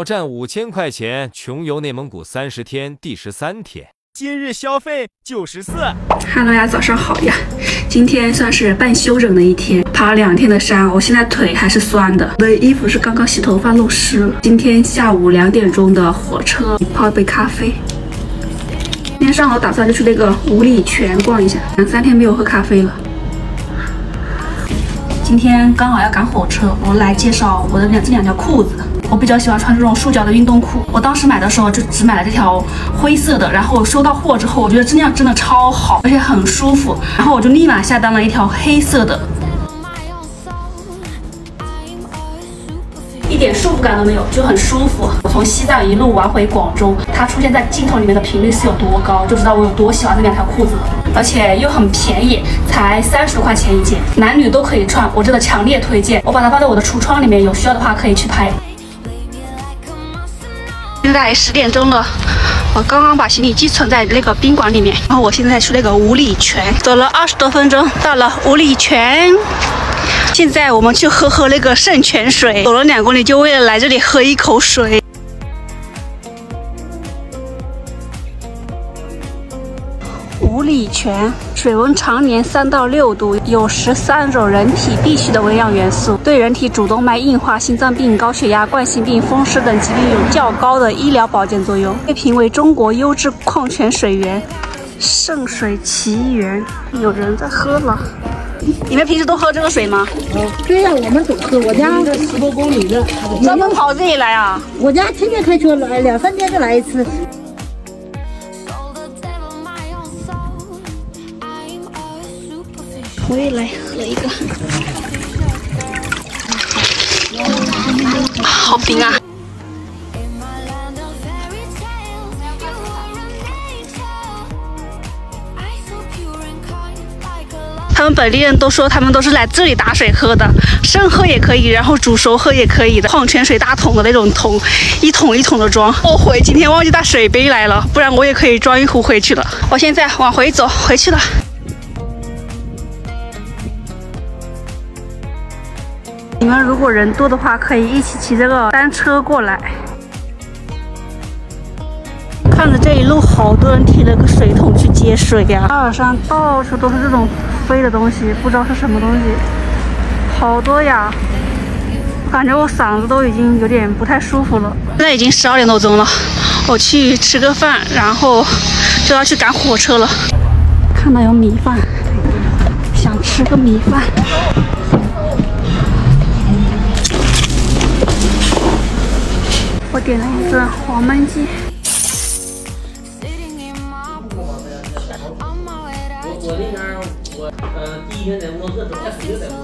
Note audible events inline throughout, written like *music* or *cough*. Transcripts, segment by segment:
挑战五千块钱穷游内蒙古三十天第十三天，今日消费九十四。Hello 呀，早上好呀！今天算是半休整的一天，爬了两天的山，我现在腿还是酸的。我的衣服是刚刚洗头发弄湿了。今天下午两点钟的火车，泡一杯咖啡。今天上午打算就去那个五里泉逛一下，两三天没有喝咖啡了。今天刚好要赶火车，我来介绍我的两这两条裤子。我比较喜欢穿这种束脚的运动裤。我当时买的时候就只买了这条灰色的，然后收到货之后，我觉得质量真的超好，而且很舒服，然后我就立马下单了一条黑色的。一点束缚感都没有，就很舒服。我从西藏一路玩回广州，它出现在镜头里面的频率是有多高，就知道我有多喜欢这两条裤子了。而且又很便宜，才三十多块钱一件，男女都可以穿，我真的强烈推荐。我把它放在我的橱窗里面，有需要的话可以去拍。现在十点钟了，我刚刚把行李寄存在那个宾馆里面，然后我现在去那个五里泉，走了二十多分钟，到了五里泉。现在我们去喝喝那个圣泉水，走了两公里就为了来这里喝一口水。五里泉水温常年三到六度，有十三种人体必需的微量元素，对人体主动脉硬化、心脏病、高血压、冠心病、风湿等疾病有较高的医疗保健作用，被评为中国优质矿泉水源。圣水奇源，有人在喝了。你们平时都喝这个水吗？哦，对呀，我们总喝。我家这十多公里的，专门跑这里来啊？我家天天开车来，两三天就来一次。我也来喝一个，好冰啊！他们本地人都说，他们都是来这里打水喝的，生喝也可以，然后煮熟喝也可以的。矿泉水大桶的那种桶，一桶一桶的装。后悔今天忘记带水杯来了，不然我也可以装一壶回去了。我现在往回走，回去了。你们如果人多的话，可以一起骑这个单车过来。看着这一路，好多人提了个水桶去接水呀。阿尔山到处都是这种飞的东西，不知道是什么东西，好多呀！感觉我嗓子都已经有点不太舒服了。现在已经十二点多钟了，我去吃个饭，然后就要去赶火车了。看到有米饭，想吃个米饭。点了一个黄焖鸡。我那边我呃第一天在摸个都在水在摸，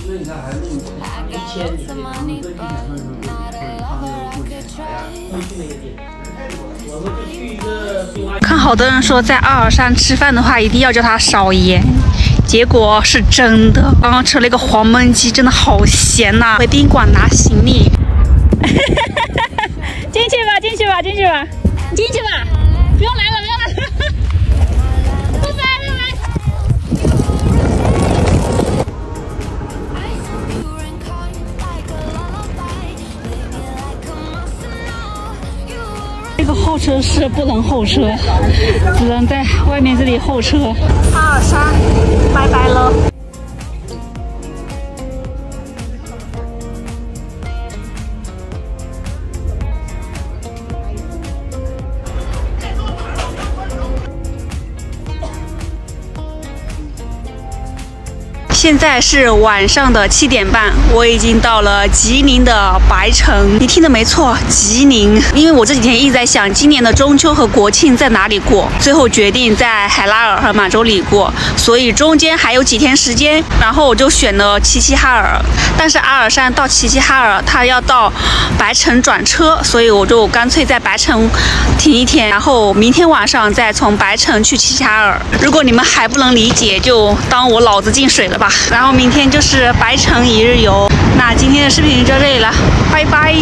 所以你看还是一千米的他们各地他们他们过去啥呀？过去那个地我们就去一个。看好多人说在阿尔山吃饭的话一定要叫他少盐，结果是真的。刚刚吃了一个黄焖鸡，真的好咸呐！回宾馆拿行李。进去吧，进去吧，进去吧，进去吧，不用来了，不用来了，拜 *laughs* 拜拜拜。这个候车室不能候车，只能在外面这里候车。阿尔山，拜拜了。现在是晚上的七点半，我已经到了吉林的白城。你听的没错，吉林。因为我这几天一直在想，今年的中秋和国庆在哪里过，最后决定在海拉尔和满洲里过，所以中间还有几天时间。然后我就选了齐齐哈尔，但是阿尔山到齐齐哈尔，它要到白城转车，所以我就干脆在白城停一天，然后明天晚上再从白城去齐齐哈尔。如果你们还不能理解，就当我脑子进水了吧。然后明天就是白城一日游，那今天的视频就到这里了，拜拜。